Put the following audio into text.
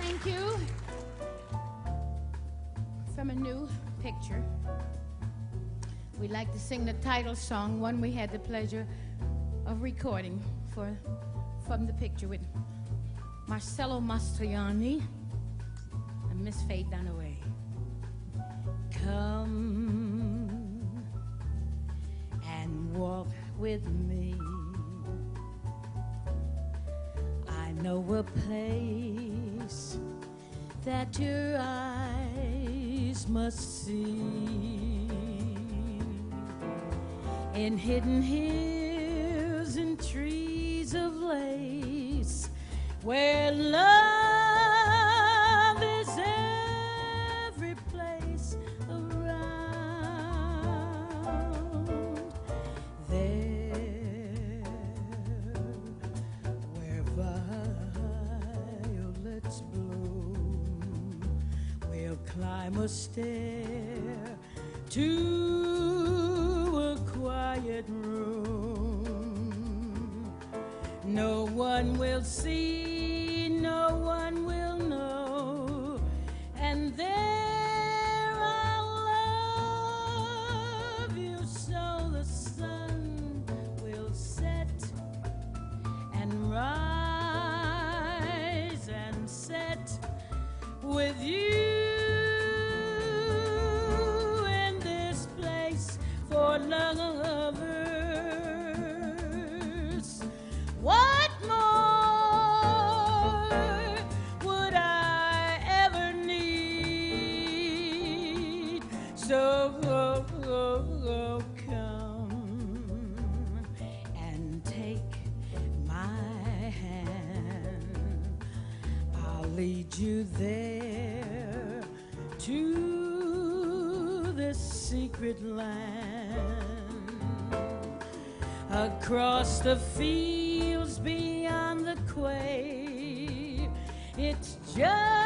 Thank you. From a new picture. We'd like to sing the title song, one we had the pleasure of recording for from the picture with Marcello Mastroianni and Miss Faye Dunaway. Come and walk with me. Know a place that your eyes must see. In hidden hills and trees of lace, where love climb a stair to a quiet room. No one will see, no one So come and take my hand. I'll lead you there to the secret land across the fields beyond the quay. It's just